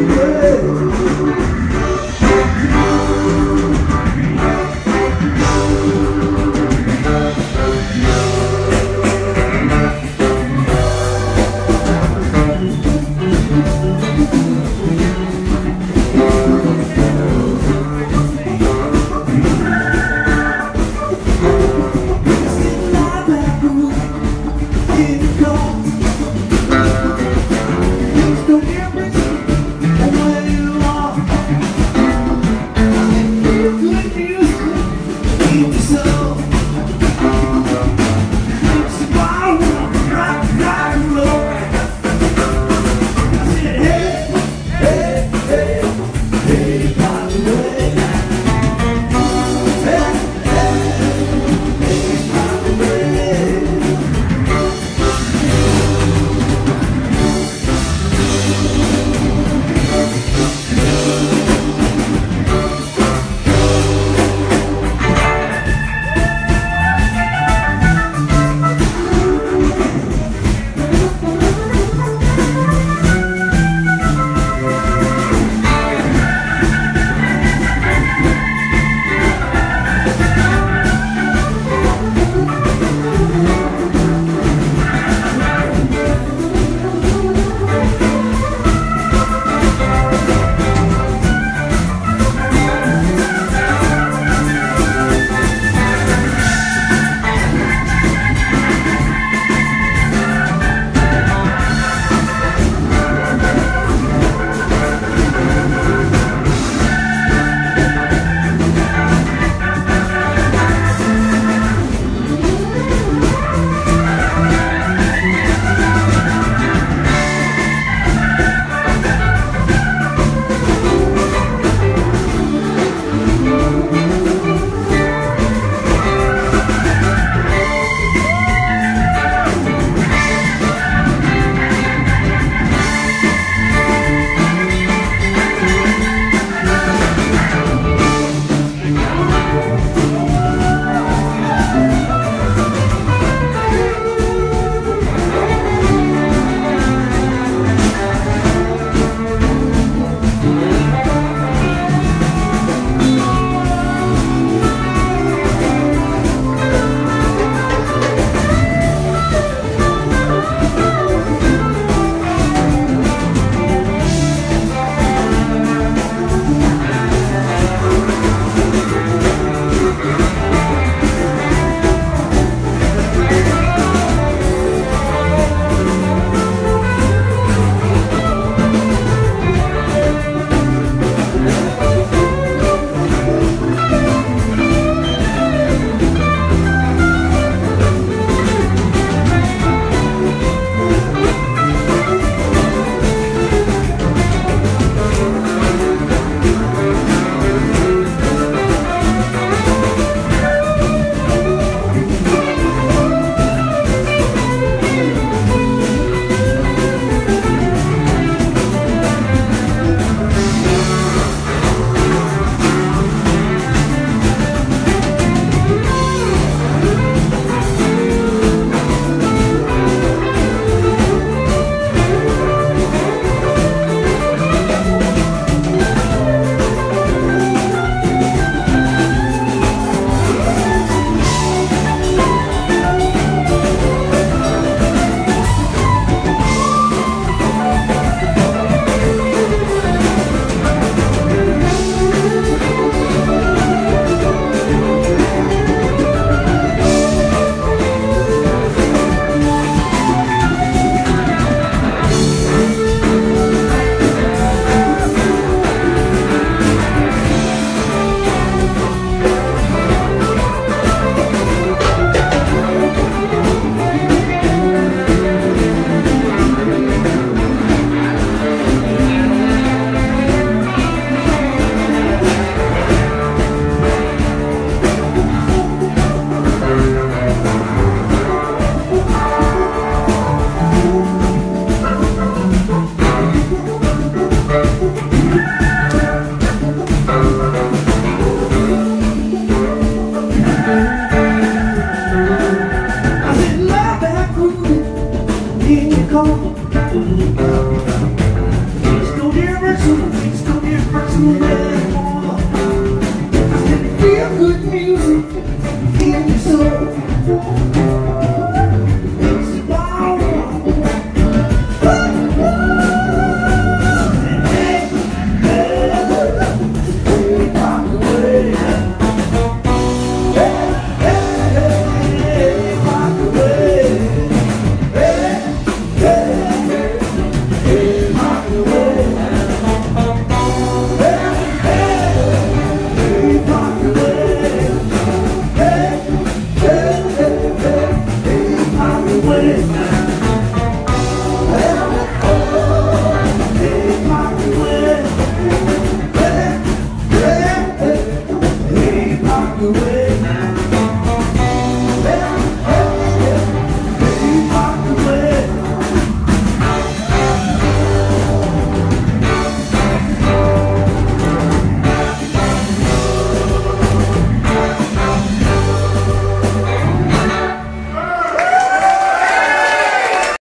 Yeah. so Christmas. the